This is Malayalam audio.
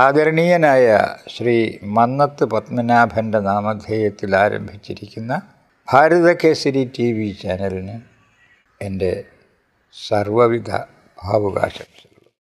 ആദരണീയനായ ശ്രീ മന്നത്ത് പത്മനാഭന്റെ നാമധേയത്തിൽ ആരംഭിച്ചിരിക്കുന്ന ഭാരതകേസരി ടി വി ചാനലിന് എന്റെ സർവവിധ ഭാവുകാശംസകൾ